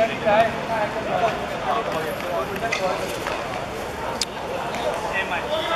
É, mas...